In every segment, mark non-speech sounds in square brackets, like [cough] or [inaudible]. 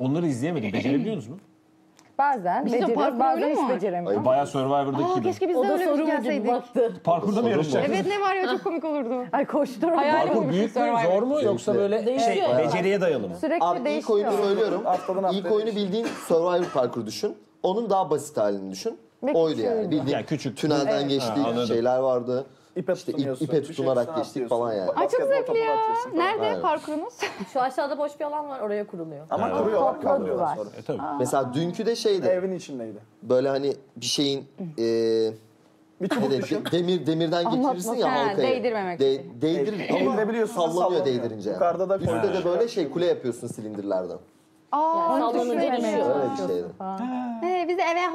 Onları izleyemedim. Becerebiliyor musunuz mu? [clears throat] Bazen Bizde beceriyoruz, parkur bazen öyle mi hiç var? beceremiyoruz. Bayağı Survivor'daki Aa gibi. keşke biz O de da öyle bir gelseydik. baktı. Parkurda mı yarışacağız? Evet ne var ya çok komik olurdu. Ay koştur. Hayal Parkur büyük mü, Survivor. zor mu yoksa böyle şey, Değişiyor. beceriye dayalı mı? Sürekli Abi ilk değişiyor. oyunu söylüyorum. Haftadan haftaya İlk oyunu bildiğin Survivor parkuru düşün. Onun daha basit halini düşün. Ve Oydu yani. küçüğüydü. Bildiğin Yani küçük. tünelden geçtik, Ha, anladım. şeyler vardı. İpe İşte tutunuyorsun. ipe bir şey tutunarak üstüne geçtik atlıyorsun. falan yani. Ay çok basketbol zevkli topunu ya. atıyorsun falan. Nerede Aynen. parkurunuz? [laughs] Şu aşağıda boş bir alan var oraya kuruluyor. Ama kuruyorlar, Topladılar. kaldırıyorlar sonra. E tabii. Mesela dünkü de şeydi. Evin içindeydi. Böyle hani bir şeyin eee Bir ne çubuk düşün. demir demirden geçirirsin ya Ha, halkaya. değdirmemek De, için. değdir ama Eğilebiliyorsun, sallanıyor sallanıyor. değdirince. Yukarıda da Üstte koyuyor. de böyle şey kule yapıyorsun silindirlerden. Aa, onu Sallanınca düşüyor. Öyle bir şeydi. He, biz de eve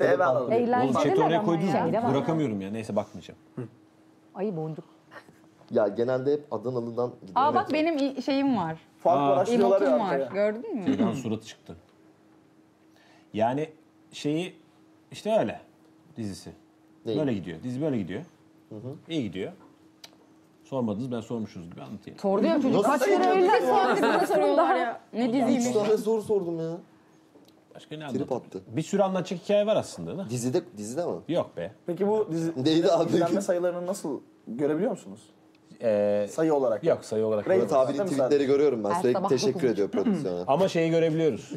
Eve alalım. Oğlum oraya ama koydunuz yani. Bırakamıyorum ya. Neyse bakmayacağım. Ay boncuk. Ya genelde hep Adanalı'dan gidiyor. Aa bak benim i- şeyim var. Fark var, açıyorlar ya Emotum var. arkaya. Gördün mü? Şeyden suratı çıktı. Yani şeyi işte öyle dizisi. Neyi? Böyle gidiyor. Dizi böyle gidiyor. İyi gidiyor. Sormadınız ben sormuşuz gibi anlatayım. Sordu ya çocuk. Nasıl Kaç kere öyle saattir bana soruyorlar ya. Ne diziymiş. Üç tane soru sordum ya. Başka ne Trip anlatayım? attı. Bir sürü anlatacak hikaye var aslında da. Dizide, dizide mi? Yok be. Peki bu dizi, Neydi abi? izlenme sayılarını nasıl görebiliyor musunuz? Ee, Sayı olarak. yok sayı olarak. Rating. yok. Murat abinin tweetleri görüyorum ben. Her Sürekli sabah teşekkür dokuz ediyor prodüksiyona. [laughs] Ama şeyi görebiliyoruz.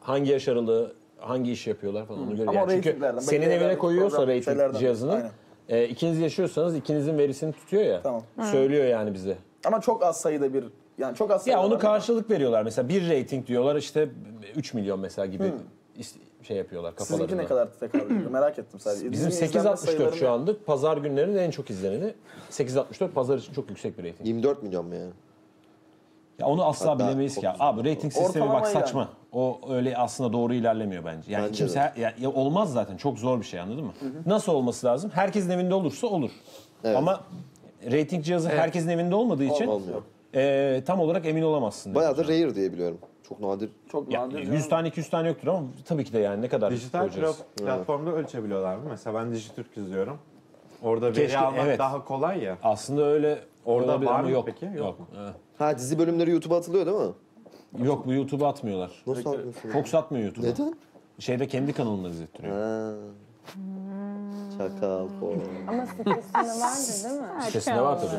hangi yaş aralığı, hangi iş yapıyorlar falan onu görüyoruz. Ama Yani çünkü senin evine koyuyorsa program rating şeylerden. cihazını, Aynen. e, ikiniz yaşıyorsanız ikinizin verisini tutuyor ya. Tamam. Söylüyor yani bize. Ama çok az sayıda bir yani çok az Ya onu karşılık veriyorlar. Mesela bir rating diyorlar işte 3 milyon mesela gibi is- şey yapıyorlar kafalarında. Sizinki ne kadar ediyor merak ettim sadece. Bizim izlenme 8.64 şu sayılarını- anlık pazar günlerinin en çok izleneni. 8.64 pazar için çok yüksek bir rating. 24 milyon mu yani? Ya onu asla Hatta bilemeyiz ki. 30 Abi rating sistemi bak Ortalama saçma. yani. O öyle aslında doğru ilerlemiyor bence. Yani Bence kimse ya, ya olmaz zaten. Çok zor bir şey anladın mı? Nasıl olması lazım? Herkesin evinde olursa olur. Evet. Ama rating cihazı herkesin evinde olmadığı için Olmuyor. E, tam olarak emin olamazsın. Bayağı da rare diye biliyorum. Çok nadir. çok Ya, nadir. 100 tane 200 tane yoktur ama tabii ki de yani ne kadar Dijital koyacağız? plat- platformda ölçebiliyorlar mı? Mesela ben Dijitürk izliyorum. Orada veri Keşke, almak evet. daha kolay ya. Aslında öyle Orada olabilir var ama mı yok. peki? Yok Yok. mu? Ha. Dizi bölümleri YouTube'a atılıyor değil mi? Yok bu YouTube'a atmıyorlar. Nasıl atmıyorsun? Fox atmıyor YouTube'a. Neden? Şeyde kendi kanalında izlettiriyor. Ha. Çakal falan. Ama sitesinde vardı değil mi? Sitesinde var tabii.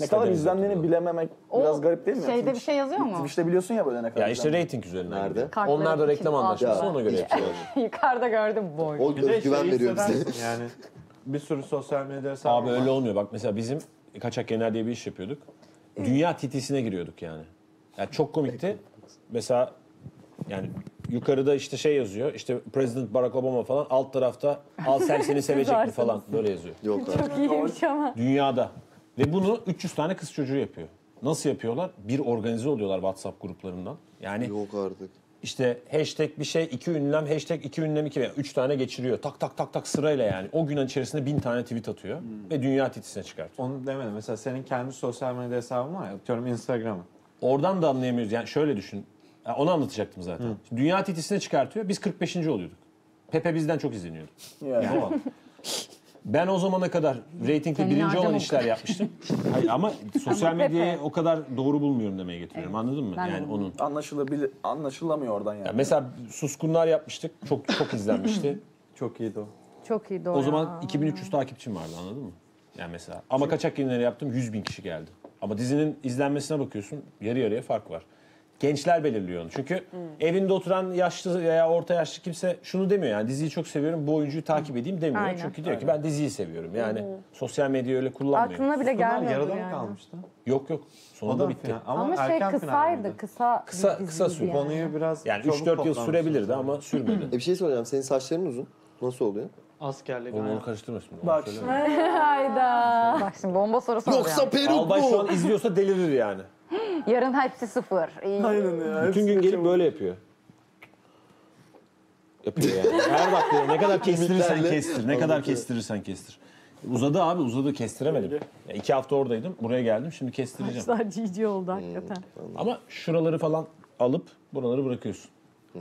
Ne kadar izlendiğini bilememek biraz garip değil mi? Şeyde bir şey yazıyor mu? Twitch'te biliyorsun ya böyle ne kadar Ya işte izlendiğini. rating üzerinden. Nerede? gidiyor. Kartların Onlar da reklam anlaşması Ya. ona göre [laughs] yapıyorlar. Yukarıda gördüm boy. O Bir de özgüven şeyi veriyor bize. hissedersin Yani bir sürü sosyal medya hesabı Abi var. öyle olmuyor. Bak mesela bizim Kaçak Genel diye bir iş yapıyorduk. Dünya titisine giriyorduk yani. Yani çok komikti. Mesela yani yukarıda işte şey yazıyor. İşte President Barack Obama falan. Alt tarafta al sen seni [laughs] sevecek mi falan. Böyle yazıyor. Yok abi. Çok iyiymiş ama. Dünyada. Ve bunu 300 tane kız çocuğu yapıyor. Nasıl yapıyorlar? Bir organize oluyorlar WhatsApp gruplarından. Yani Yok artık. işte hashtag bir şey, iki ünlem, hashtag iki ünlem, iki, üç tane geçiriyor. Tak tak tak tak sırayla yani. O gün içerisinde bin tane tweet atıyor. Ve dünya titisine çıkartıyor. Onu demedim. Mesela senin kendi sosyal medya hesabın var ya. Atıyorum Instagram'ı. Oradan da anlayamıyoruz. Yani şöyle düşün. Ya onu anlatacaktım zaten. Şimdi dünya titisine çıkartıyor. Biz 45. oluyorduk. Pepe bizden çok izleniyordu. Yani. Yani [laughs] ben o zamana kadar reytingde Kendini birinci olan harcama. işler yapmıştım. [laughs] Hayır, ama sosyal medyayı o kadar doğru bulmuyorum demeye getiriyorum. Anladın mı? Ben de yani onun. Anlaşılabilir, anlaşılamıyor oradan yani. Ya mesela Suskunlar yapmıştık. Çok çok izlenmişti. [laughs] Çok iyiydi o. Çok iyi doğru. o zaman 2300 takipçim vardı anladın mı? Yani mesela. Ama kaçak yayınları yaptım 100 bin kişi geldi. Ama dizinin izlenmesine bakıyorsun yarı yarıya fark var. Gençler belirliyor onu. Çünkü evinde oturan yaşlı veya orta yaşlı kimse şunu demiyor yani diziyi çok seviyorum bu oyuncuyu takip edeyim demiyor. Aynen. Çünkü diyor ki ben diziyi seviyorum. Yani sosyal medyayı öyle kullanmıyor. Aklına bile Bunlar gelmiyordu yarıda mı yani. kalmıştı? Yok yok. O Sonunda da bitti. final. Ama, Ama, şey erken final kısaydı. Kısa Kısa- bir kısa diziydi sürdü. yani. Konuyu biraz Yani çabuk 3-4 yıl toplamışlar. sürebilirdi ama [clears throat] sürmedi. E bir şey soracağım. Senin saçların uzun. Nasıl oluyor? Askerlik. Onu, aynen. onu karıştırmasın. onu Bak. söyleme. [laughs] Hayda. Bak şimdi bomba soru soracağım. Yoksa peruk Albay şu an izliyorsa delirir yani. Yarın hepsi sıfır. İyi. Aynen ya. Bütün gün gelip böyle yapıyor. Yapıyor yani. Her dakika ne kadar kestirirsen kestir. Ne kadar kestirirsen kestir. Uzadı abi uzadı kestiremedim. Ya iki hafta oradaydım. Buraya geldim şimdi kestireceğim. Saçlar cici oldu hakikaten. Ama şuraları falan alıp buraları bırakıyorsun.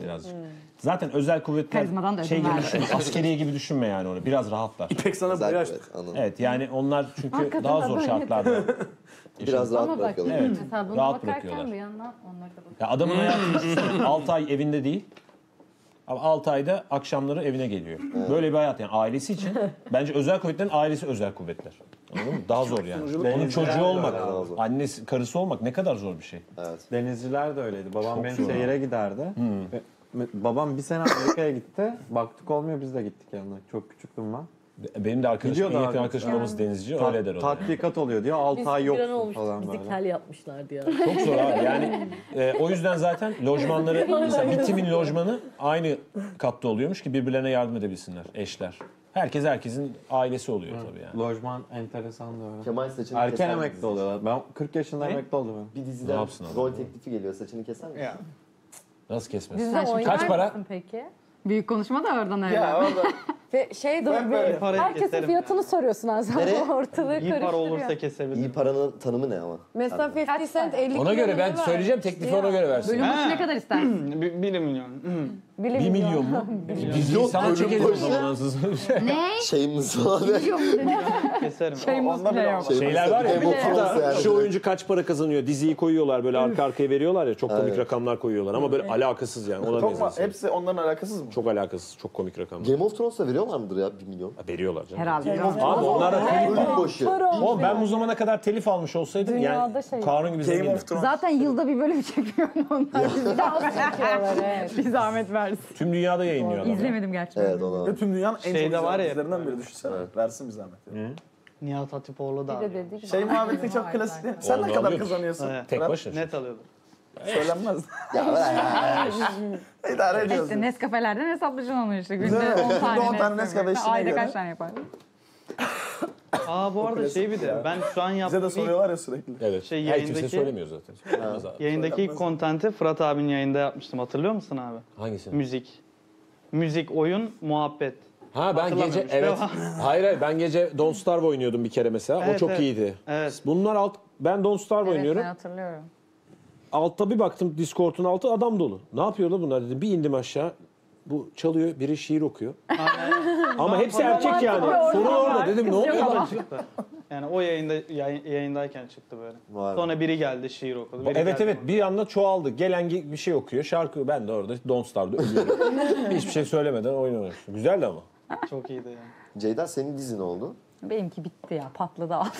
Birazcık. Zaten özel kuvvetler Karizmadan da şey ödün gibi verdi. düşün. Askeriye gibi düşünme yani onu. Biraz rahatlar. İpek sana böyle açtı. anladım. Evet yani onlar çünkü Hakikaten daha zor şartlarda. [laughs] Biraz rahat Ama bak bırakalım. Evet. mesela buna Rahat bakarken bırakıyorlar. bir yandan onları da bak. Ya adamın hayatı [laughs] 6 ay evinde değil. Ama 6 ayda akşamları evine geliyor. Böyle bir hayat yani ailesi için. [laughs] Bence özel kuvvetlerin ailesi özel kuvvetler. Anladın mı? Daha zor yani. Onun çocuğu olmak, annesi, karısı olmak ne kadar zor bir şey. Evet. Denizciler de öyleydi. Babam Çok benim zor. seyire giderdi. Ve- ve babam bir sene Amerika'ya gitti. Baktık olmuyor biz de gittik yanına. Çok küçüktüm ben. Benim de arkadaşım, Gidiyor en da yakın abi. arkadaşım babası denizci, Ta- öyle der o. da. tatbikat oluyor diyor. 6 Biz ay yoksun olmuştuk. falan Bizi böyle. kel yapmışlardı ya. Çok zor abi [laughs] yani e, o yüzden zaten lojmanları mesela bir timin lojmanı aynı katta oluyormuş ki birbirlerine yardım edebilsinler eşler. Herkes herkesin ailesi oluyor tabii yani. Lojman enteresan da öyle. Kemal saçını Erken keser emekli misin? oluyorlar. Ben 40 yaşında emekli oldum. ben. Bir Ne diziden yapsın adam? rol teklifi geliyor. Saçını keser misin? Nasıl kesmez? Şimdi Kaç para? mısın peki? Büyük konuşma da oradan öyle. Ya orada [laughs] Ve şey de Ben böyle parayı Herkesin keserim fiyatını soruyorsun Azam. Nereye? Ortalığı İyi para karıştırıyor. olursa kesebilirim. İyi paranın tanımı ne ama? mesela 50 cent 50 Ona göre ben söyleyeceğim teklifi ona göre versin. Bölüm başı ne kadar istersin? [clears throat] Bir, bir milyon. Bilim Bir milyon mu? [laughs] Diziyi sana çekelim o zaman ansızın. Ne? [laughs] Şeyimiz [laughs] falan. Milyon mu dedin? Keserim. onda bile yok. Şeyler var ya yani. şu oyuncu kaç para kazanıyor diziyi koyuyorlar böyle arka arkaya veriyorlar ya çok komik rakamlar koyuyorlar ama böyle alakasız yani. Ona Çok hepsi onların alakasız mı? Çok alakasız çok komik rakamlar. Game of Thrones'ta veriyorlar mıdır ya 1 milyon? Ha, Veriyorlar canım. Herhalde. Abi onlar da telif Bölüm başı. Oğlum ben bu zamana kadar telif almış olsaydım Dünyada yani şey- Karun gibi Game zengindim. of Thrones. Zaten yılda bir bölüm çekiyor mu onlar? Bir evet. Bir zahmet versin. Tüm dünyada yayınlıyor adam. İzlemedim gerçekten. Evet ona. Ve tüm dünyanın en Şeyde çok var var ya- biri düşünsene. Versin bir zahmet. Nihat Hatipoğlu da Bir de dedik. Şey muhabbeti çok klasik değil mi? Sen ne kadar kazanıyorsun? Evet. Tek Lan, başına. Net alıyordu. [laughs] Söylenmez. Ya [laughs] bırak ya. İdare ediyoruz. İşte Nescafe'lerden hesaplayacaksın onu işte. Günde Güzel. 10 tane Günde 10 tane Nescafe. Nescafe içtiğine Ayda göre. kaç tane yapar? Aa bu arada şey bir de ben şu an Bize yaptığım de ilk soruyorlar ya sürekli. Evet. Şey, Her kimse yayındaki- söylemiyor zaten. Söylemez abi. yayındaki ilk kontenti Fırat abinin yayında yapmıştım. Hatırlıyor musun abi? Hangisini? Müzik. Müzik, oyun, muhabbet. Ha ben gece evet. [laughs] hayır hayır ben gece Don't Starve oynuyordum bir kere mesela. o Evet, çok evet. iyiydi. Evet. Bunlar alt ben Don't Starve Evet oynuyorum. ben hatırlıyorum. Altta bir baktım Discord'un altı adam dolu. Ne yapıyorlar bunlar dedim. Bir indim aşağı. Bu çalıyor, biri şiir okuyor. [laughs] Ama hepsi erkek yani. Sorun orada dedim ne oluyor lan? çıktı. Yani o yayında yayın, yayındayken çıktı böyle. Vay be. Sonra biri geldi şiir okudu. Biri Evet geldi. evet bir anda çoğaldı. Gelen ge- bir şey okuyor. Şarkı ben de orada Don't Starve'da ölüyorum. [laughs] Hiçbir şey söylemeden oynuyorum. Güzeldi ama. Çok iyiydi yani. Ceyda senin dizin oldu. Benimki bitti ya patladı [laughs] aldım.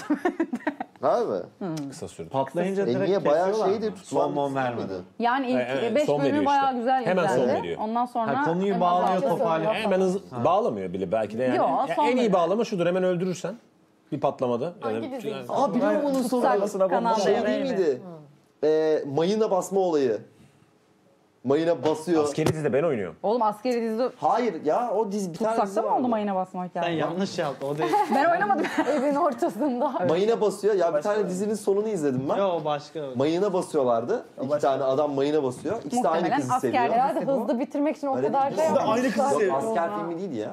Abi. Kısa sürdü. Patlayınca E direkt niye bayağı kesiyorlar şeydi mı? tutulan Son mon vermedi. Yani ilk Evet, evet, 5 son bölümü veriyor bayağı işte. güzel Hemen son izlendi. veriyor. Ondan sonra Ha, konuyu en bağlıyor, toparlıyor. Hemen hız, bağlamıyor bile belki de yani. Yo, Ya son en iyi bölüm. bağlama şudur hemen öldürürsen bir patlamada. Hangi dizi? Aa biliyorum onun sorunu. Kanalda Şey değil evet. miydi? Ee, mayına basma olayı. Mayına basıyor. Askeri dizide ben oynuyorum. Oğlum askeri dizide Hayır ya o dizi bir tane dizi tutsakta mı vardı. oldu mayına basma Sen hikayesi? yanlış yaptın o değil. [laughs] Ben oynamadım [laughs] evin ortasında. Mayına basıyor. Ya bir tane dizinin sonunu izledim ben. Yo başka. Mayına basıyorlardı. İki başka. tane adam mayına basıyor. İkisi de aynı Muhtemelen kızı seviyor. Herhalde hızlı bitirmek için o Öyle kadar da İkisi de yapmışlar. aynı kızı seviyor. Asker filmi değil ya.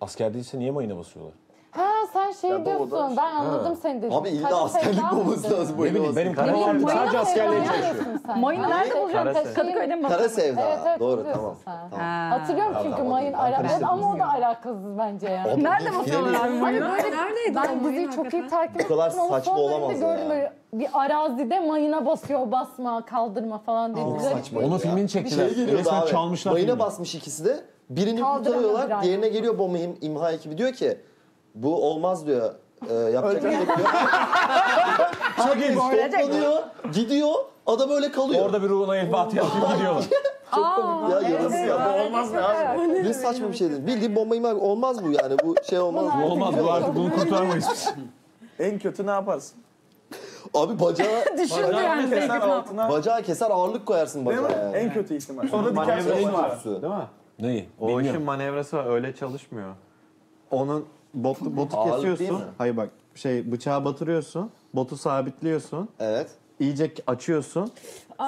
Asker değilse niye mayına basıyorlar? Ha sen şey Ya diyorsun. Ben anladım seni dediğini. Abi ille Kara askerlik olması lazım. Ne Mayına bileyim benim basıyor. karakteri Mayına sadece askerliğe çalışıyor. Mayını nerede bulacaksın? Kadıköy'de mi Kara sevda. Evet, evet, Doğru biliyorsun tamam. sen. Ha. Hatırlıyorum çünkü tamam, mayın ara Karıştırdım ama o da alakasız bence yani. Abi, Nerede finali- basıyorlar abi Hani böyle ben diziyi çok iyi takip ettim. kadar ama saçma son bölümde olamaz gördüm ya. böyle bir arazide mayına basıyor, basma, kaldırma falan diye. Çok Garip saçma. Onun ya. filmini Bir çektiler. şey geliyordu Resmen abi. çalmışlar Mayına filmi. basmış ikisi de. Birini Kaldıramıyor kurtarıyorlar. bir Diğerine geliyor bomba im- imha ekibi diyor ki bu olmaz diyor. E, yapacak bir şey yok [laughs] diyor. Herkes toplanıyor. Gidiyor. Adam öyle kalıyor. Orada bir ruhuna Fatiha yapıp gidiyorlar. [laughs] Çok komik ya. Yarası ya. Evet, olmaz mı abi? Ne saçma bir şeydi. Bildiğin bomba imha olmaz bu yani. Bu şey olmaz. Bu olmaz bu artık bunu kurtarmayız biz. [laughs] En kötü ne yaparsın? Abi bacağı, Düşündü yani. Keser falan. altına. bacağı keser ağırlık koyarsın Değil mi? bacağa yani. En kötü ihtimal. Sonra dikersin. Manevrası var. var. Değil mi? Neyi? O Bilmiyorum. işin manevrası var. Öyle çalışmıyor. Onun botu, botu Ağırlık değil kesiyorsun. mi? Hayır bak şey bıçağı batırıyorsun. Botu sabitliyorsun. Evet. iyice açıyorsun.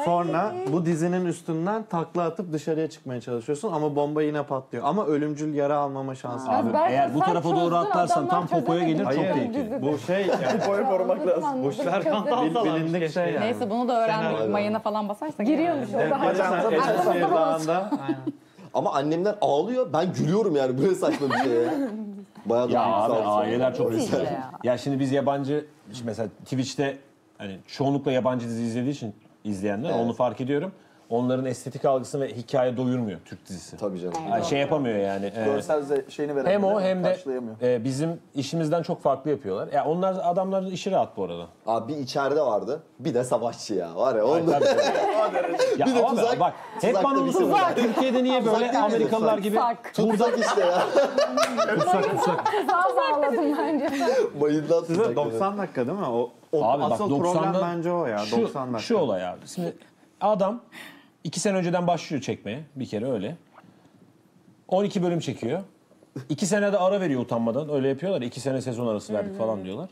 Sonra bu dizinin üstünden takla atıp dışarıya çıkmaya çalışıyorsun ama bomba yine patlıyor. Ama ölümcül yara almama şansı var. Abi Berkay, eğer bu sen tarafa doğru çözdün, atlarsan tam popoya gelir çok çözemedi. tehlikeli. Bu şey [laughs] yani Boyu korumak lazım. bu Ver kantal bil- bilindik şey yani. Neyse bunu da öğrendik. Senaryo. Mayına falan basarsak. Giriyormuş Eskişehir Dağı'nda Ama annemler ağlıyor. Ben gülüyorum yani. Bu ne saçma bir şey ya. [laughs] Bayağı da Ya abi aileler çok Neyse riskli. ya. Ya şimdi biz yabancı işte mesela Twitch'te hani çoğunlukla yabancı dizi izlediği için izleyenler Evet. onu fark ediyorum. Onların estetik algısını ve hikaye doyurmuyor Türk dizisi. Tabii canım. Yani şey yapamıyor yani. e, Görsel ze- şeyini veremiyor. hem o hem de Karşılayamıyor. e, bizim işimizden çok farklı yapıyorlar. Ya onlar adamların işi rahat bu arada. Abi bir içeride vardı. Bir de savaşçı ya. Var ya Ay, onda. tabii, tabii. [laughs] ya Bir de abi, tuzak- bak hep tuzak bana bir şey var. Türkiye'de niye Tuzak böyle? Amerikalılar gibi Sak. Tutsak işte ya. [laughs] Sağ bağladım bence. Mayından size tutsak. 90 dakika değil mi? O, o Abi bak asıl problem 90'da bence o ya. şu, 90 dakika. Şu olay abi. Şimdi adam iki sene önceden başlıyor çekmeye. Bir kere öyle. 12 bölüm çekiyor. İki senede ara veriyor utanmadan. Öyle yapıyorlar. İki sene sezon arası verdik falan diyorlar.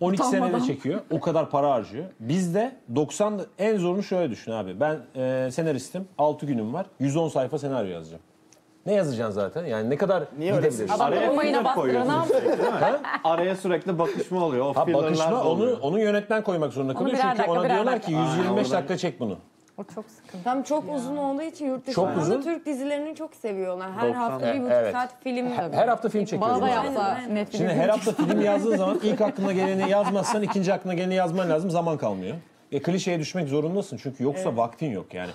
12 senede çekiyor. O kadar para harcıyor. Bizde 90 en zorunu şöyle düşün abi. Ben e, senaristim. 6 günüm var. 110 sayfa senaryo yazacağım. Ne yazacaksın zaten? Yani ne kadar Niye öyle gidebilirsin? Adam Araya mayına filler bastırıyor. Ne koyuyorsun? [laughs] Araya sürekli bakışma oluyor. O Ha, fillerler bakışma de onu onun yönetmen koymak zorunda kalıyor. birer Çünkü dakika, ona birer diyorlar dakika. ki 125 Aynen. dakika çek bunu. O çok sıkıntı. Tam çok uzun olduğu için yurt Çok dışında uzun. Türk dizilerini çok seviyorlar. Her 90 hafta bir buçuk Evet. saat film. Her hafta film çekiyoruz. Yapsa Aynen, Netflix'in Şimdi her hafta film yazdığın zaman ilk aklına geleni yazmazsan ikinci aklına geleni yazman lazım. Zaman kalmıyor. E klişeye düşmek zorundasın çünkü yoksa vaktin yok yani.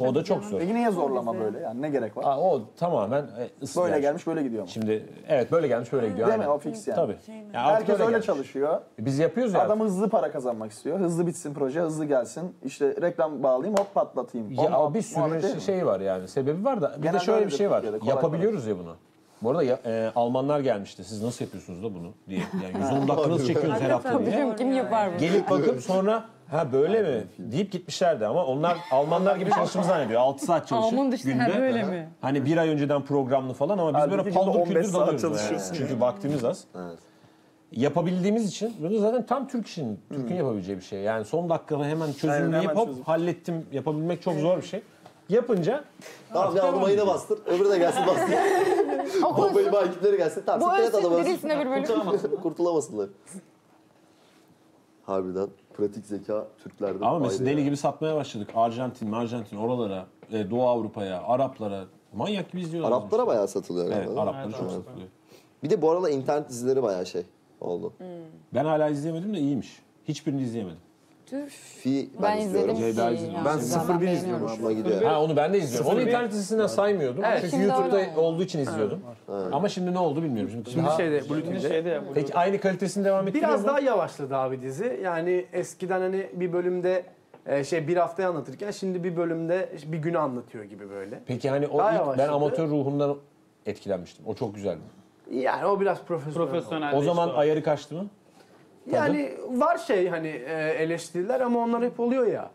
O da çok zor. Peki niye zorlama böyle yani? Ne gerek var? Aa, o tamamen e, ısrar. Böyle gelmiş böyle gidiyor mu? Şimdi evet böyle gelmiş böyle gidiyor. Değil mi? aynen. O fix yani. Tabii. Ya artık Herkes öyle gelmiş. çalışıyor. Biz yapıyoruz ya. Adam hızlı para kazanmak istiyor. Hızlı bitsin proje, hızlı gelsin. İşte reklam bağlayayım, hop patlatayım. Ya Hop, bir muhabbet değil sürü mi? şey var yani. Sebebi var da bir de Genelde şöyle bir öyledir şey var. Türkiye'de, kolay Yapabiliyoruz ya bunu. Bu arada ya- e, Almanlar gelmişti. Siz nasıl yapıyorsunuz da bunu diye. Yani 110 dakika nasıl çekiyorsunuz her hafta diye. Kim, kim yapar bunu? Gelip bakıp sonra ha böyle mi deyip gitmişlerdi ama onlar Almanlar gibi çalıştığımızı zannediyor. 6 saat çalışır Alman dışında günde. ha, böyle mi? Hani bir ay önceden programlı falan ama biz Halbuki böyle günde paldır 15 küldür saat dalıyoruz. Yani. çalışıyorsun. Çünkü vaktimiz az. Evet. Yapabildiğimiz için bunu zaten tam Türk işinin, Türk'ün yapabileceği bir şey. Yani son dakikada hemen çözümleyip hemen hop çözüm. hallettim yapabilmek çok zor bir şey. Yapınca Tamam ya mayına bastır. Öbürü de gelsin bastır. [laughs] Bombayı bağ ekipleri gelsin. Tamam. Bu siktir et ölsün adamı. birisine bir bölüm. Kurtulamasınlar. Harbiden pratik zeka Türklerde ama mesela deli ya. gibi satmaya başladık. Arjantin, Arjantin oralara, e, Doğu Avrupa'ya, Araplara manyak gibi izliyorlar. Araplara bayağı satılıyor Evet, galiba. Araplara çok satılıyor. Bir de bu aralar internet dizileri bayağı şey oldu. Ben hala izleyemedim de iyiymiş. Hiçbirini izleyemedim. Fi ben, Ben izliyorum. izledim. Ceyda ya. Ben Güzel, 01 beğeniyorum. izliyorum. Hoşuma gidiyor. Ha onu ben de izliyorum. Onu internet dizisinden saymıyordum. Evet, Çünkü YouTube'da öyle. olduğu için izliyordum. Ama şimdi ne oldu bilmiyorum. Şimdi, Şimdi daha- şeyde Şimdi Bluetooth'te şeyde Peki aynı kalitesini devam ettiriyor biraz mu? daha yavaşladı abi dizi. Yani eskiden hani bir bölümde e, şey bir haftaya anlatırken şimdi bir bölümde bir günü anlatıyor gibi böyle. Peki hani o Daha ilk, ben amatör ruhumdan etkilenmiştim. O çok güzeldi. Yani o biraz profesyonel. Profesyonel. O zaman işte ayarı kaçtı mı? Yani var şey hani e, eleştiriler ama onlar hep oluyor ya.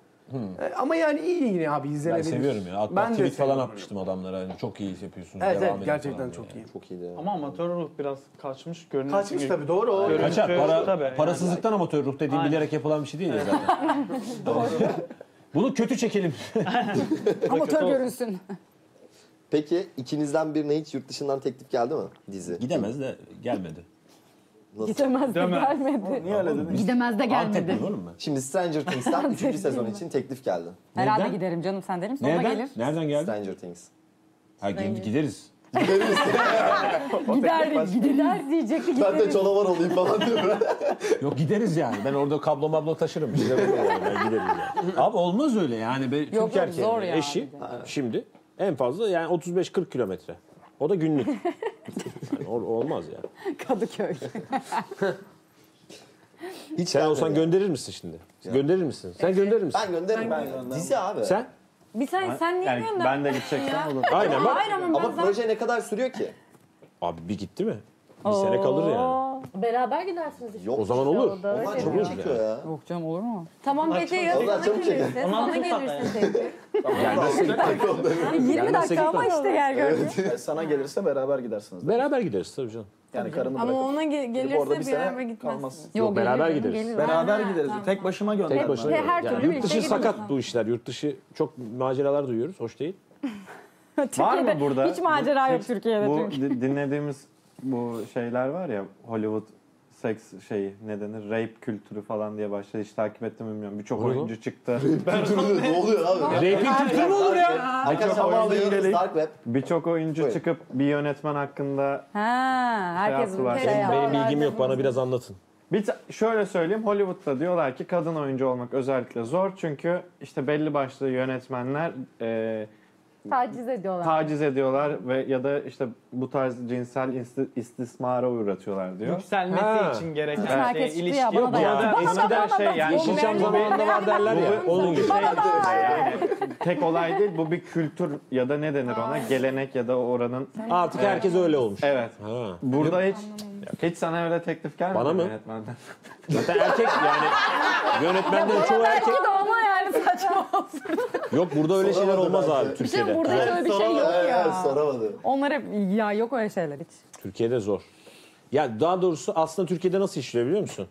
E, ama yani iyi yine abi Ben izlenebilir. seviyorum ya. Hatta Ben de tweet falan seviyorum. atmıştım adamlara. Yani çok iyi yapıyorsunuz. Evet devam evet edin gerçekten falan çok diye. iyi. Çok iyiydi ya. Ama amatör ruh biraz kaçmış görünüyor. Kaçmış tabii doğru o. Kaçar. Para, tabii, yani. parasızlıktan amatör ruh dediğim Aynen. bilerek yapılan bir şey değil ya zaten. [laughs] [laughs] Bunu kötü çekelim. Amatör görünsün. Peki ikinizden birine hiç yurt dışından teklif geldi mi dizi? Gidemez de gelmedi. Nasıl? Gidemez de Deme. gelmedi. Niye öyle dedin? Gidemez de gelmedi. Antep'liyim oğlum ben. Şimdi Stranger Things'ten 3. sezon için teklif geldi. Herhalde Neden? giderim canım sen derim sonra Nereden? gelir. Nereden geldi? Stranger Things. Ha, gid- gideriz. [laughs] Gider, gider diyecekti Ben de gideriz. canavar olayım falan diyor. [laughs] Yok gideriz yani. Ben orada kablo mablo taşırım. Biz de böyle yani. Ben gideriz yani. [laughs] Abi olmaz öyle yani. Be, Türk yok, erkeğinin zor ya. eşi şimdi en fazla yani 35-40 kilometre. O da günlük. [laughs] Yani ol- olmaz ya. Kadıköy. [laughs] Hiç Sen olsan gönderir misin şimdi? Gönderir misin? Sen gönderir misin? Ben gönderirim. Ben gönderirim. Dizi abi. Sen? Bir sen, sen niye Yani gönderdin? ben de gideceksem olur. Aynen bak. Hayır ama ben Ama zaten... proje ne kadar sürüyor ki? Abi bir gitti mi? Bir sene kalır yani. Beraber gidersiniz işte. Yok. O zaman olur. O da öyle çok Olur çekiyor ya. Yok canım olur mu? Tamam gece yarın sana sana gelirse teklif. Gelmezse gider. 20 Gelmezse dakika ama işte yer gördüm. [laughs] Sana gelirse beraber gidersiniz. Beraber gideriz tabii canım. Yani karımı Ama bırakıp ona ge- bir gelirse bir araba sene gitmez. Yok, beraber gideriz. gelir. Beraber Ha, gideriz. tamam. Tek başıma göndermem. Tek başına. He, her yani yurt dışı sakat bu işler. Yurt dışı çok maceralar duyuyoruz. Hoş değil. [laughs] Var mı burada? Hiç macera yok Hiç Türkiye'de Bu dinlediğimiz bu şeyler var ya Hollywood seks şeyi ne denir rape kültürü falan diye başladı. Hiç takip ettim mi bilmiyorum. Birçok oyuncu çıktı. Kültürlü ne oluyor abi? Raping kültürü mü olur ya? Arkadaşlar oyuncu. Birçok oyuncu Buyurun. çıkıp bir yönetmen hakkında Ha, herkes yaptılar. şey Benim, benim bilgim yok. Bana biraz anlatın. Bir şöyle söyleyeyim Hollywood'da diyorlar ki kadın oyuncu olmak özellikle zor çünkü işte belli başlı yönetmenler e, Taciz ediyorlar. taciz ediyorlar ve ya da işte bu tarz cinsel isti- istismara uğratıyorlar diyor. Yükselmesi Ha. için gereken Bütün herkes şey, çıktı ya, ilişki. bana da Ya Bana da, eskiden bana da. şey yani Bu zamanında var derler ya. Onun gibi. yani tek olay değil bu bir kültür ya da ne denir ona gelenek ya da oranın Artık herkes öyle olmuş. evet. Ha. Burada hiç hiç sana öyle teklif gelmedi Bana mi mı? yönetmenden? Zaten erkek yani [laughs] yönetmenlerin çoğu erkek. Saçma. Yok burada öyle şeyler Soramadı olmaz bence. abi Bir şey Türkiye'de. burada hiç öyle bir şey yok Evet, ya. soramadı. Onlar hep ya yok öyle şeyler hiç. Türkiye'de zor. Ya daha doğrusu aslında Türkiye'de nasıl işliyor biliyor musun?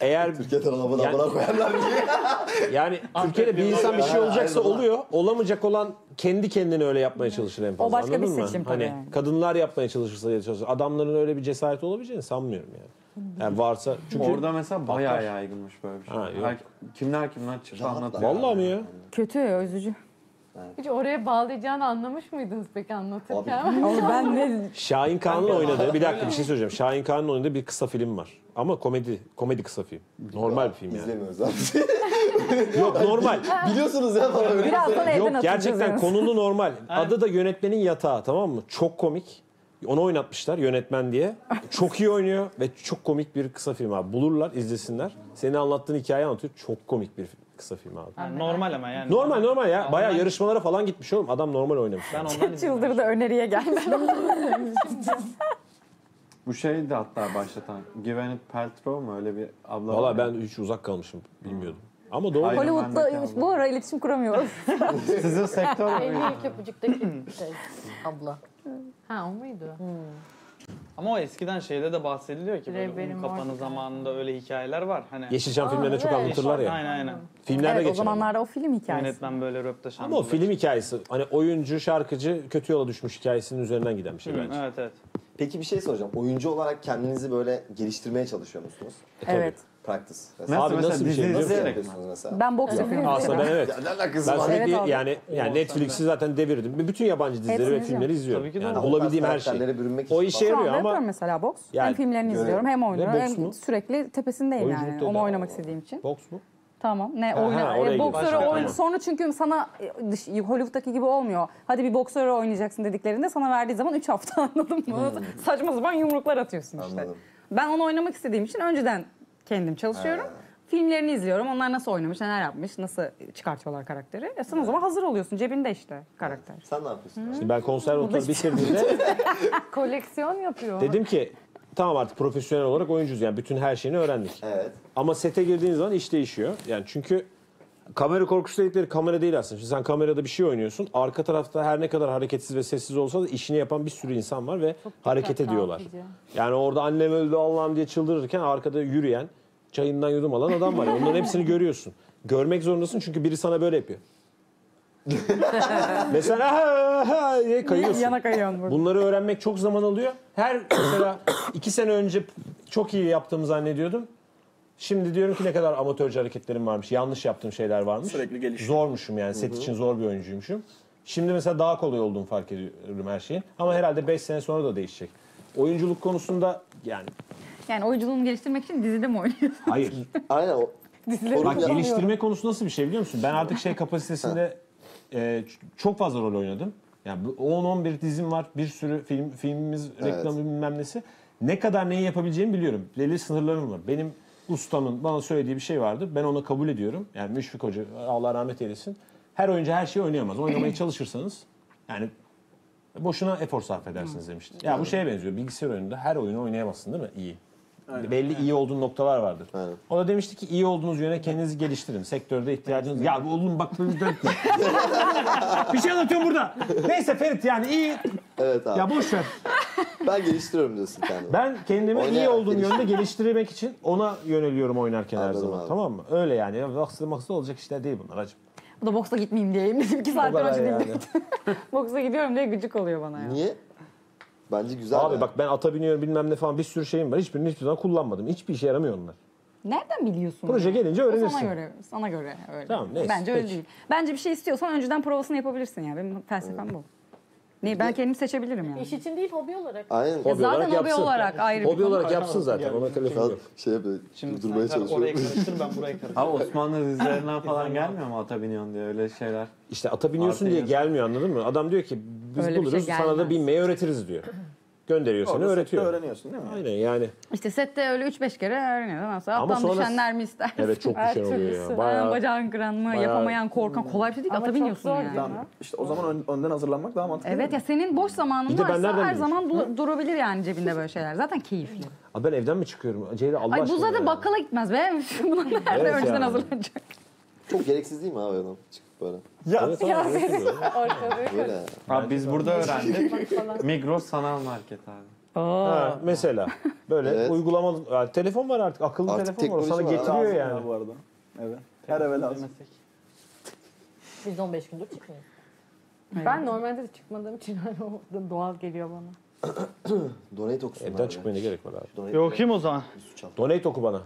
Eğer [laughs] Türkiye'den arabada [laughs] Yani- bana koyarlar diye. yani Türkiye'de bir insan bir şey olacaksa oluyor. Olamayacak olan kendi kendine öyle yapmaya çalışır en fazla. O başka bir anladın mı? seçim tabii Hani yani. kadınlar yapmaya çalışırsa çalışır. Adamların öyle bir cesareti olabileceğini sanmıyorum yani. Yani varsa çünkü Orada mesela bayağı yaygınmış böyle bir şey. Ha, yok. Her- kimler kimler çıktı Rahatlar. anlatıyor. Vallahi mi ya? Kötü ya üzücü. Hiç oraya bağlayacağını anlamış mıydınız peki anlatırken? Oğlum ben ne Şahin Kağan'ın oynadığı bir dakika bir şey söyleyeceğim. Şahin Kağan'ın oynadığı bir kısa film var. Ama komedi komedi kısa film. Normal bir film yani. İzlemiyoruz abi. [laughs] Yok normal. Biliyorsunuz ya bana öyle. birazdan evden Yok atacağız gerçekten konulu normal. Adı da yönetmenin yatağı tamam mı? Çok komik. Onu oynatmışlar yönetmen diye. Çok iyi oynuyor ve çok komik bir kısa film abi. Bulurlar, izlesinler. Senin anlattığın hikayeyi anlatıyor. Çok komik bir kısa film abi. Yani normal ama yani. Normal normal ya. Bayağı ben- yarışmalara falan gitmiş oğlum. Adam normal oynamış. Ben ondan. Çıldırdı öneriye geldi. [laughs] Bu şeydi hatta başlatan. Gwyneth Paltrow mu öyle bir abla Valla ben hiç uzak kalmışım. Bilmiyordum. Ama doğru. Hollywood'da de bu ara iletişim kuramıyoruz. [laughs] Sizin sektör mü? 50 köpücükteki şey abla. Ha o muydu? Ama o eskiden şeyde de bahsediliyor ki böyle Rehberim un kapanı orada. zamanında öyle hikayeler var. Hani Yeşilçam filmlerinde çok evet. anlatırlar ya. Aynen aynen. Filmlerde evet o geçer. ama. zamanlarda o film hikayesi. Yönetmen böyle röptaş Ama o film hikayesi. Hani oyuncu, şarkıcı kötü yola düşmüş hikayesinin üzerinden giden bir şey bence. Evet evet. Peki bir şey soracağım. Oyuncu olarak kendinizi böyle geliştirmeye çalışıyor musunuz? tabii. Evet. Practice. Nasıl Abi mesela nasıl bir şey mi? yapıyorsunuz mesela? Ben boks yapıyorum. Aslında ben evet. Ya ne alakası Ben var? sürekli Evet yani yani Netflix'i zaten devirdim. Bütün yabancı dizileri Hepsini ve filmleri izliyorum. Tabii ki de yani bulabildiğim her şey. Bürünmek O işe Şu anda yarıyor ama yapıyorum mesela boks. Yani- hem filmlerini izliyorum hem oynuyorum. Hem sürekli tepesindeyim yani. Onu oynamak istediğim için. boks mu? Tamam. Ne Ha, oyna ha, e, boksörü Başka, sonra çünkü sana e, dış, Hollywood'daki gibi olmuyor. Hadi bir boksörü oynayacaksın dediklerinde sana verdiği zaman 3 hafta [laughs] anladın mı? Saçma sapan yumruklar atıyorsun işte. Anladım. Ben onu oynamak istediğim için önceden kendim çalışıyorum. Filmlerini izliyorum. Onlar nasıl oynamış, neler yapmış, nasıl çıkartıyorlar karakteri. E sen o zaman hazır oluyorsun. Cebinde işte karakter. Sen ne yapıyorsun? Şimdi ben konservatuarı bitirdiğimde [laughs] Koleksiyon yapıyor. dedim ki tamam artık profesyonel olarak oyuncuyuz. Yani bütün her şeyini öğrendik. Evet. Ama sete girdiğin zaman iş değişiyor. Yani çünkü kamera korkusu dedikleri kamera değil aslında. Şimdi sen kamerada bir şey oynuyorsun. Arka tarafta her ne kadar hareketsiz ve sessiz olsa da işini yapan bir sürü insan var ve hareket ediyorlar. Yani orada annem öldü Allah'ım diye çıldırırken arkada yürüyen, çayından yudum alan adam var. Onların hepsini görüyorsun. Görmek zorundasın çünkü biri sana böyle yapıyor. [laughs] Mesela ha, ha diye kayıyorsun. Yana kayıyorsun burada. Bunları öğrenmek çok zaman alıyor. Her mesela iki sene önce çok iyi yaptığımı zannediyordum. Şimdi diyorum ki ne kadar amatörce hareketlerim varmış, yanlış yaptığım şeyler varmış. Sürekli gelişiyor. Zormuşum yani set için zor bir oyuncuymuşum. Şimdi mesela daha kolay olduğunu fark ediyorum her şeyin. Ama herhalde 5 sene sonra da değişecek. Oyunculuk konusunda yani Yani oyunculuğunu geliştirmek için dizide mi oynuyorsun? hayır. [laughs] Aynen o. Bak geliştirme konusu nasıl bir şey biliyor musun? Ben artık şey kapasitesinde [laughs] e, ç- çok fazla rol oynadım. Yani bu 10-11 dizim var. Bir sürü film filmimiz, Evet. reklamı bilmem nesi. Ne kadar neyi yapabileceğimi biliyorum. Belli sınırlarım var. Benim ustamın bana söylediği bir şey vardı. Ben onu kabul ediyorum. Yani Müşfik Hoca Allah rahmet eylesin. Her oyuncu her şeyi oynayamaz. Oynamaya çalışırsanız yani boşuna efor sarf edersiniz demişti. Ya bu şeye benziyor. Bilgisayar oyununda her oyunu oynayamazsın değil mi? İyi. Belli iyi olduğun noktalar vardır. Aynen. O da demişti ki iyi olduğunuz yöne kendinizi geliştirin. Sektörde ihtiyacınız... Ya oğlum bak... [laughs] bir şey anlatıyorum burada. Neyse Ferit yani iyi. Evet abi. Ya boş ver. Ben geliştiriyorum diyorsun kendini. Ben kendimi iyi Oynayarak olduğum geliştir. yönde geliştirmek için ona yöneliyorum oynarken her Anladım zaman. abi. Tamam mı? Öyle yani. Ya, maksız olacak işler değil bunlar hacım. Bu da boksa gitmeyeyim diyeyim dedim. İki O saattir kadar yani. dinledim. [laughs] boksa gidiyorum diye gıcık oluyor bana ya. Niye? Bence güzel. Abi ya. bak ben ata biniyorum bilmem ne falan bir sürü şeyim var. Hiçbirini hiçbir zaman kullanmadım. Hiçbir işe yaramıyor onlar. Nereden biliyorsun? Proje ya? gelince O öğrenirsin. Sana göre, sana göre öyle. Tamam, neyse, Bence öyle peki. değil. Bence bir şey istiyorsan önceden provasını yapabilirsin ya. Benim felsefem bu. Ne, ben kendim seçebilirim yani. İş için değil hobi olarak. Aynen. Hobi zaten olarak hobi yapsın. olarak ayrı bir Hobi konu. olarak yapsın zaten. Ona telefon yok. şey yapıyor. Şimdi durmaya çalışıyorum. karıştır ben burayı karıştır. Abi Osmanlı dizilerinden [laughs] falan gelmiyor mu ata biniyorsun diye öyle şeyler. İşte ata biniyorsun Artı diye gelmiyor anladın mı? Adam diyor ki biz Öyle bir şey buluruz sana da binmeyi öğretiriz diyor. Gönderiyor seni Orada sette öğretiyor. öğreniyorsun değil mi? Aynen yani. İşte sette öyle 3-5 kere öğreniyor. Ondan sonra Ama attan sonra- düşenler mi ister? Evet çok düşen oluyor ya. Aynen Bayağı bacağın kıran mı, bayağı- yapamayan, korkan. Kolay bir şey değil ki Ama ata çok biniyorsun zor yani. değil Tamam. İşte o zaman ön- önden hazırlanmak daha mantıklı. Evet ya senin boş zamanın Bir de ben varsa nereden her bileyim? zaman du- durabilir yani cebinde böyle şeyler. Zaten keyifli. Abi ben evden mi çıkıyorum? Ceyda Allah Ay bu aşkına zaten ya. bakkala gitmez be. [laughs] Buna nerede Evet önceden yani. hazırlanacak? Çok gereksiz değil mi abi adam? Çıkıp böyle. Evet, tamam, öğretiyor. Ortalığı Böyle. Abi biz burada öğrendik. falan. Migros sanal market abi. Ha, mesela böyle Evet. uygulamalı yani telefon var artık akıllı Artık telefon var sana var. getiriyor Lazım yani. ya bu arada. Evet. Her eve lazım. Biz 15 gündür çıkmıyoruz. Ben normalde de çıkmadığım için [laughs] hani o doğal geliyor bana. [clears throat] Donate okusunlar. Evden ya. çıkmaya ne gerek var abi? Donate Yok kim o zaman? Donate oku bana.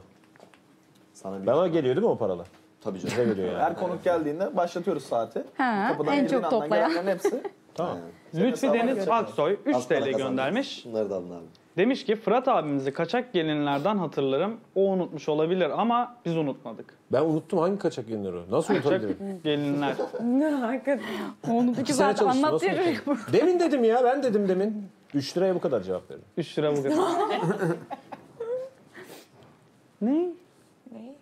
Sana bir Bana geliyor değil mi o paralar? Tabii canım. Bize geliyor yani. Her konuk geldiğinde başlatıyoruz saati. Ha, Kapıdan en çok andan toplayan. gelenlerin hepsi. [laughs] Tamam. Lütfi Deniz Aksoy 3 Az para TL kazandık. göndermiş. Bunları da alın abi. Demiş ki Fırat abimizi kaçak gelinlerden hatırlarım. O unutmuş olabilir ama biz unutmadık. Ben unuttum hangi kaçak yayınları? Nasıl Kaçak unutabilirim? gelinler. [laughs] Ne hakikaten. Onu İki sene çalıştım. Nasıl unuttum? Demin dedim ya ben dedim demin. 3 liraya bu kadar cevap verdim. 3 lira bu kadar. [laughs] ne?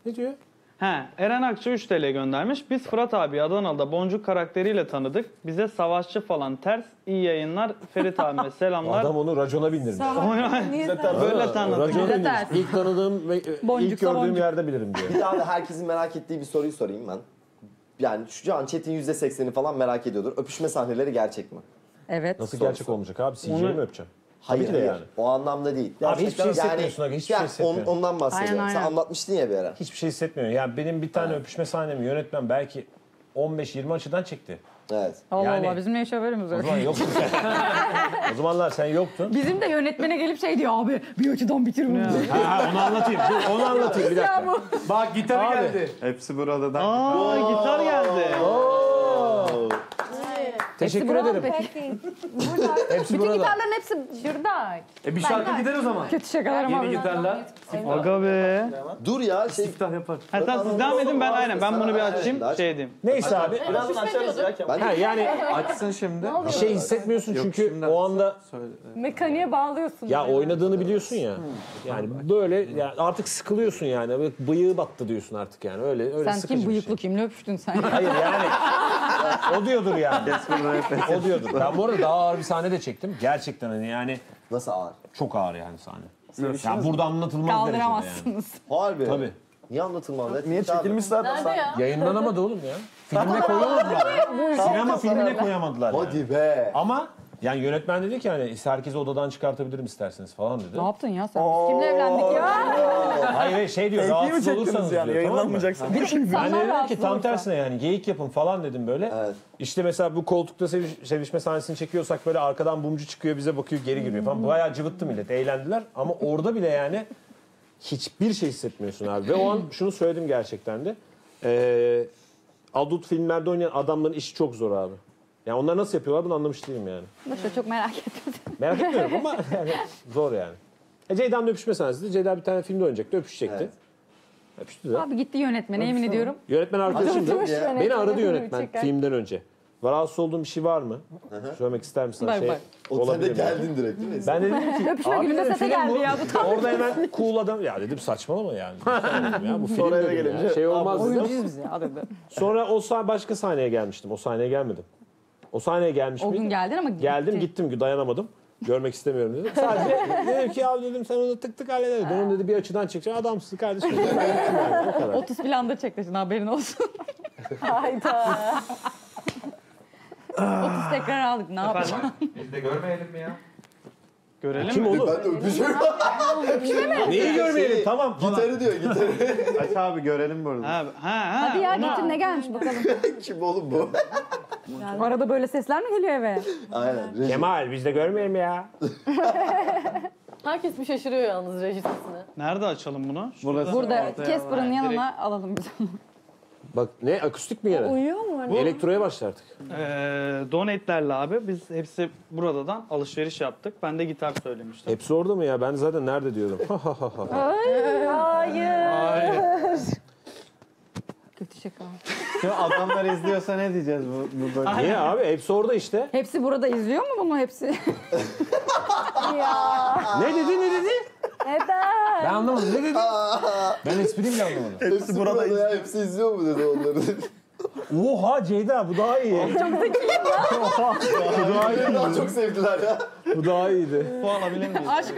Ne diyor? He, Eren Akça 3 TL göndermiş. Biz Fırat abi Adana'da Boncuk karakteriyle tanıdık. Bize savaşçı falan ters. İyi yayınlar. Ferit abime [laughs] selamlar. Adam onu racona bindirmiş. Niye Böyle tanıdık. Racona Bize bindirmiş. ters. İlk tanıdığım ve e, ilk gördüğüm boncuk. yerde bilirim diyor. Bir daha da herkesin merak ettiği bir soruyu sorayım ben. Yani şu an chat'in %80'i falan merak ediyordur. Öpüşme sahneleri gerçek mi? Evet. Nasıl Sorusu. gerçek olmayacak abi? Onu- mi öpeceğim? Hayır, Tabii ki de hayır. yani. O anlamda değil. Abi hiçbir şey Yani- hissetmiyorsun aga, hiçbir şey Ya, hissetmiyorum. on- ondan bahsediyorum. Aynen, Sen aynen. anlatmıştın ya bir ara. Hiçbir şey hissetmiyorum. Yani benim bir tane öpüşme sahnemi yönetmen belki 15-20 açıdan çekti. Evet. Allah Yani- Allah bizim ne şoförümüz O öyle. zaman yoktun sen. [laughs] o zamanlar sen yoktun. Bizim de yönetmene gelip şey diyor abi bir açıdan bitir bunu. diyor. Ha, ha, onu anlatayım. Dur, onu anlatayım bir dakika. Bak gitarı Abi. geldi. Hepsi buradan. Aa gitar geldi. Teşekkür burada ederim. Peki. [laughs] Hepsi Bütün burada. gitarların hepsi Şurada. E bir şarkı gider o zaman. kötü şakalar ama. Yeni gitarla. Aga be. Dur ya şey İftah yapar. Ha tamam siz devam edin ben aynen ben bunu bir açayım Aç. şey edeyim. Neyse abi. Birazdan açarız ya Kemal. Ha, yani Açsın şimdi. bir şey hissetmiyorsun çünkü o anda. Mekaniğe bağlıyorsun. ya oynadığını biliyorsun ya. Yani böyle artık sıkılıyorsun yani. Bıyığı battı diyorsun artık yani. Öyle öyle Sen kim bıyıklı şey. kimle öpüştün sen? Hayır yani. [laughs] o diyordur yani. o diyordur. Ben bu arada daha ağır bir sahne de çektim. Gerçekten hani yani nasıl ağır? çok ağır yani sahne. Ya burada anlatılmaz derecede yani. Kaldıramazsınız. Harbi. Tabii. Niye anlatılmaz? Niye çekilmiş zaten? Nerede ya? Yayınlanamadı oğlum ya. Filmine koyamadılar. Sinema filmine koyamadılar. yani. Hadi be. Ama yani yönetmen dedi ki hani herkesi odadan çıkartabilirim isterseniz falan dedi. Ne yaptın ya sen? Biz kimle evlendik ya? Hayır hayır şey diyor Tepkiyi mi rahatsız çektiniz olursanız yani? diyor tamam mı? Bir de Ben de insanlar dedim ki rahatsız tam olursa. tersine yani geyik yapın falan dedim böyle. Evet. İşte mesela bu koltukta seviş- sevişme sahnesini çekiyorsak böyle arkadan bumcu çıkıyor bize bakıyor geri giriyor falan. Bayağı cıvıttı millet eğlendiler ama orada bile yani hiçbir şey hissetmiyorsun abi. Ve o an şunu söyledim gerçekten de. Ee, adult filmlerde oynayan adamların işi çok zor abi. Yani onlar nasıl yapıyorlar bunu anlamış değilim yani. Ver, çok merak ettim. Merak etmiyorum ama [laughs] yani zor yani. E Ceyda'nın öpüşme sahnesi. Ceyda bir tane filmde oynayacaktı, öpüşecekti. Evet. Öpüştü de. Abi gitti yönetmene yemin ediyorum. Yönetmen arkadaşımdı. Beni aradı yönetmen Çeker. filmden önce. Rahatsız olduğum bir şey var mı? Söylemek ister misin? Bak, şey bak. O sen de olabilir mi? geldin direkt değil mi? Ben de dedim ki Öpüşme abi gününde dedim, sete film geldi ya, bu tam- Orada hemen cool adam. Ya dedim saçmalama yani. [laughs] Ya, bu film Sonra eve dedim ya. gelince, Şey olmaz dedim. Oyuncuyuz biz ya dedi. Sonra o sah başka sahneye gelmiştim. O sahneye gelmedim. O sahneye gelmiş O gün geldin ama Geldim gitti. gittim dayanamadım. Görmek istemiyorum dedim. Sadece [laughs] dedim ki ya dedim sen onu tık tık hallederiz. Ben onu dedi bir açıdan çekeceğim. Adamsın kardeşim. dedim. [laughs] Ben gittim yani. O kadar. 30 planda çekti haberin olsun. [laughs] Hayda. 30 tekrar aldık ne yapalım? Biz de görmeyelim mi ya? Görelim Kim mi? oğlum? Ben de öpeceğim. Neyi görmeyelim? Tamam falan. Gitarı diyor gitarı. [laughs] Aç abi görelim burada. Ha, ha, ha. Hadi ya ona- getir ne gelmiş bakalım. [laughs] Kim oğlum bu? Arada böyle sesler mi geliyor eve? Aynen. reji. Kemal biz de görmeyelim ya. [laughs] Herkes bir şaşırıyor yalnız reji sesine. Nerede açalım bunu? Burası Burada ortaya Casper'ın direkt- yanına alalım biz onu. Bak ne akustik mi gene? Uyuyor mu? Hani? Elektroya başla artık. Ee, donate'lerle abi biz hepsi buradan alışveriş yaptık. Ben de gitar söylemiştim. Hepsi orada mı ya? Ben zaten nerede diyordum. [laughs] Kötü şaka. Şimdi adamlar izliyorsa ne diyeceğiz bu, bu bölümde? Niye abi? Hepsi orada işte. Hepsi burada izliyor mu bunu hepsi? [laughs] Ne dedi ne dedi? Neden? Ben anlamadım. Ne dedi? ben espriyi bile anlamadım. Hepsi burada ya. Hepsi izliyor mu dedi onları. [laughs] Oha Ceyda [laughs] bu daha iyi. bu daha iyi. Daha çok sevdiler ya. bu daha iyiydi. Bu alabilir miyiz? Aşk